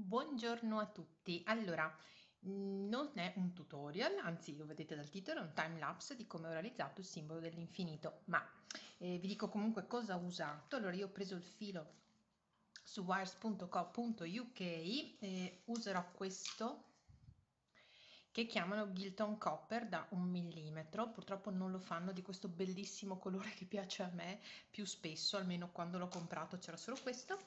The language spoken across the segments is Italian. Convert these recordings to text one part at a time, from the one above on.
Buongiorno a tutti. Allora, mhmm, non è un tutorial, anzi lo vedete dal titolo, è un time lapse di come ho realizzato il simbolo dell'infinito, ma eh, vi dico comunque cosa ho usato. Allora, io ho preso il filo su wires.co.uk e userò questo che chiamano Gilton Copper da un millimetro, purtroppo non lo fanno di questo bellissimo colore che piace a me più spesso, almeno quando l'ho comprato c'era solo questo,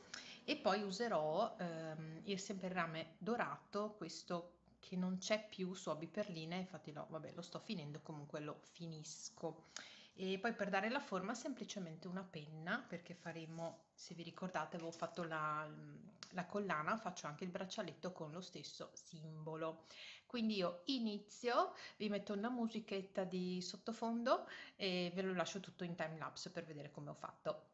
e poi userò ehm, il semperame dorato, questo che non c'è più su Obi Perline, infatti no, vabbè, lo sto finendo, comunque lo finisco e poi per dare la forma semplicemente una penna perché faremo se vi ricordate avevo fatto la, la collana faccio anche il braccialetto con lo stesso simbolo. Quindi io inizio vi metto una musichetta di sottofondo e ve lo lascio tutto in time lapse per vedere come ho fatto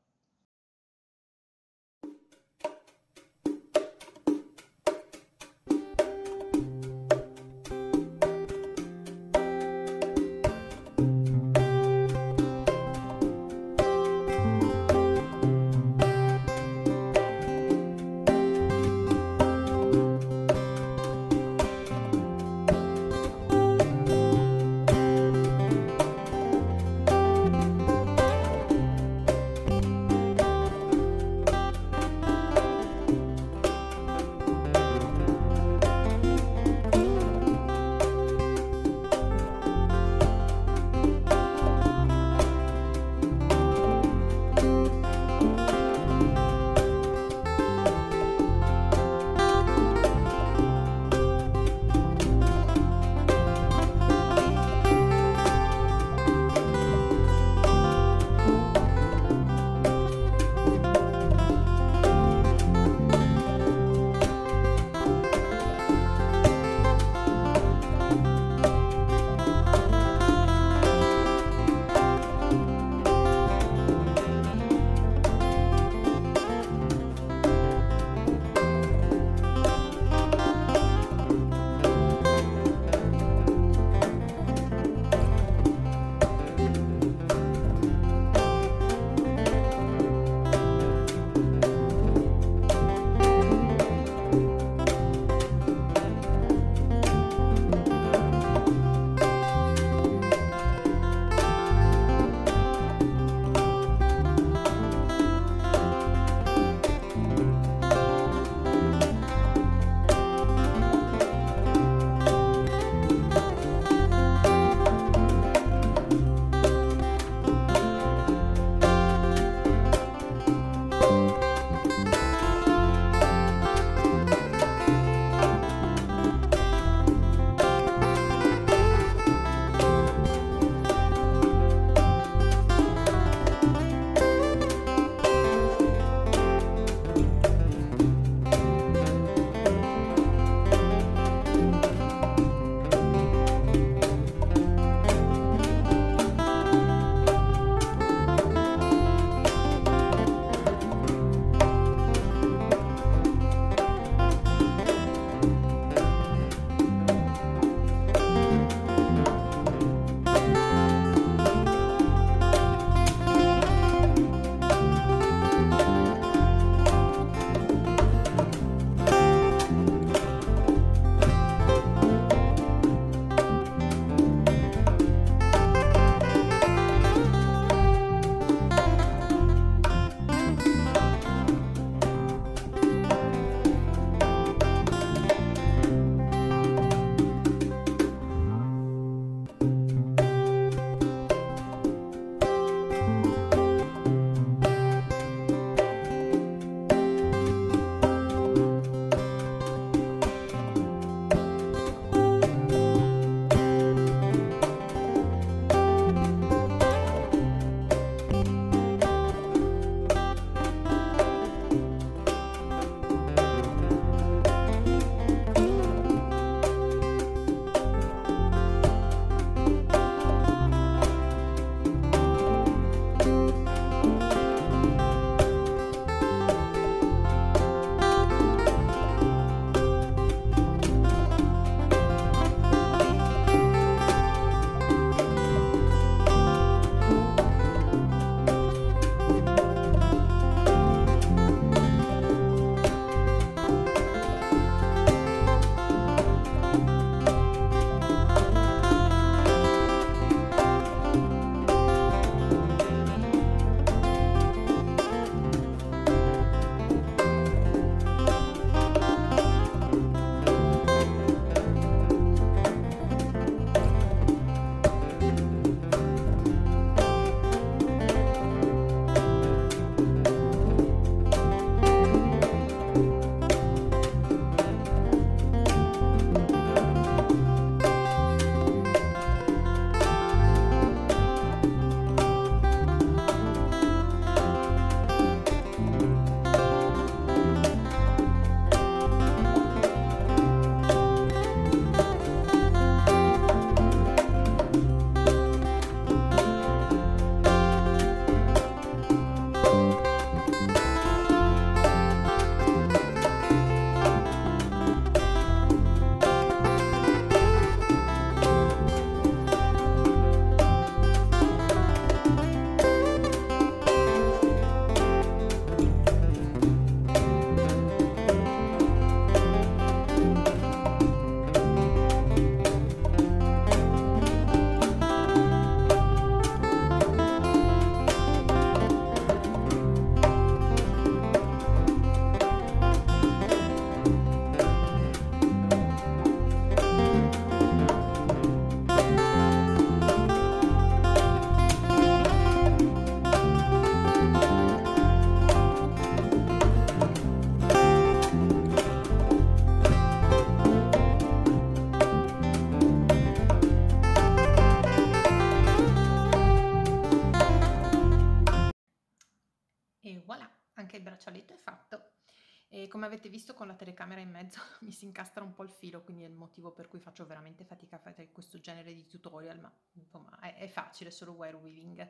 visto con la telecamera in mezzo mi si incastra un po' il filo, quindi è il motivo per cui faccio veramente fatica a fare questo genere di tutorial, ma insomma è, è facile, solo wire weaving.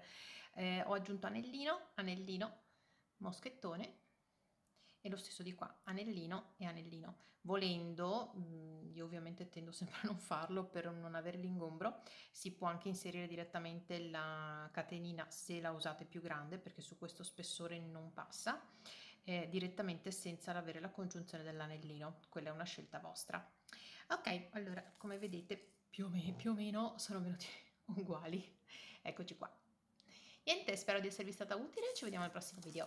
Eh, ho aggiunto anellino, anellino, moschettone e lo stesso di qua, anellino e anellino. Volendo, mm, io ovviamente tendo sempre a non farlo per non avere l'ingombro, si può anche inserire direttamente la catenina se la usate più grande perché su questo spessore non passa eh, direttamente senza avere la congiunzione dell'anellino, quella è una scelta vostra. Ok, allora come vedete più o meno, più o meno sono venuti uguali, eccoci qua. Niente, spero di esservi stata utile, ci vediamo al prossimo video.